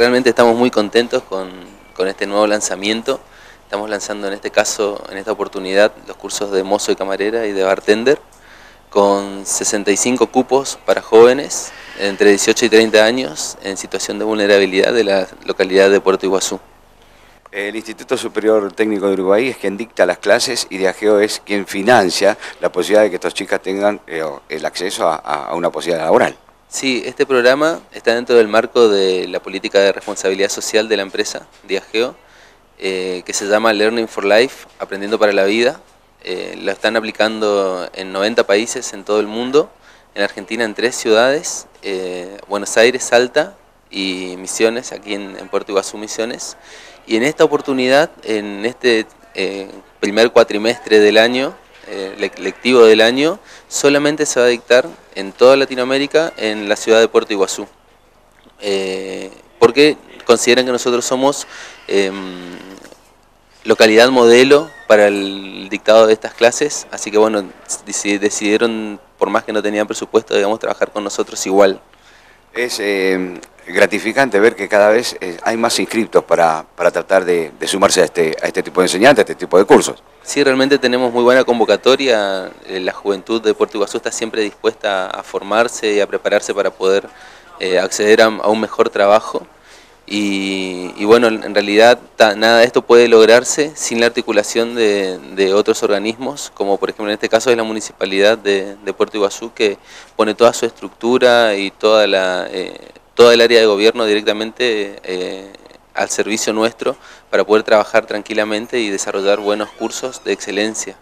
realmente estamos muy contentos con, con este nuevo lanzamiento. Estamos lanzando en este caso, en esta oportunidad, los cursos de mozo y camarera y de bartender, con 65 cupos para jóvenes entre 18 y 30 años en situación de vulnerabilidad de la localidad de Puerto Iguazú. El Instituto Superior Técnico de Uruguay es quien dicta las clases y Diageo es quien financia la posibilidad de que estas chicas tengan eh, el acceso a, a una posibilidad laboral. Sí, este programa está dentro del marco de la política de responsabilidad social de la empresa Diageo eh, que se llama Learning for Life, Aprendiendo para la Vida. Eh, lo están aplicando en 90 países en todo el mundo, en Argentina en tres ciudades, eh, Buenos Aires, Salta y Misiones, aquí en, Puerto Iguazú Misiones. Y en esta oportunidad, en este primer cuatrimestre del año, lectivo del año, solamente se va a dictar en toda Latinoamérica en la ciudad de Puerto Iguazú. porque consideran que nosotros somos em, localidad modelo para el dictado de estas clases, así que bueno, decidieron, por más que no tenían presupuesto, digamos, trabajar con nosotros igual. Es eh, gratificante ver que cada vez eh, hay más inscriptos para, tratar de, sumarse a este, a este tipo de enseñantes, a este tipo de cursos. Sí, realmente tenemos muy buena convocatoria, eh, la juventud de Puerto Iguazú está siempre dispuesta a formarse y a prepararse para poder acceder a un mejor trabajo. Y, bueno, en realidad nada de esto puede lograrse sin la articulación de, otros organismos, como por ejemplo en este caso es la Municipalidad de, Puerto Iguazú, que pone toda su estructura y toda la, eh, toda el área de gobierno directamente eh, al servicio nuestro para poder trabajar tranquilamente y desarrollar buenos cursos de excelencia.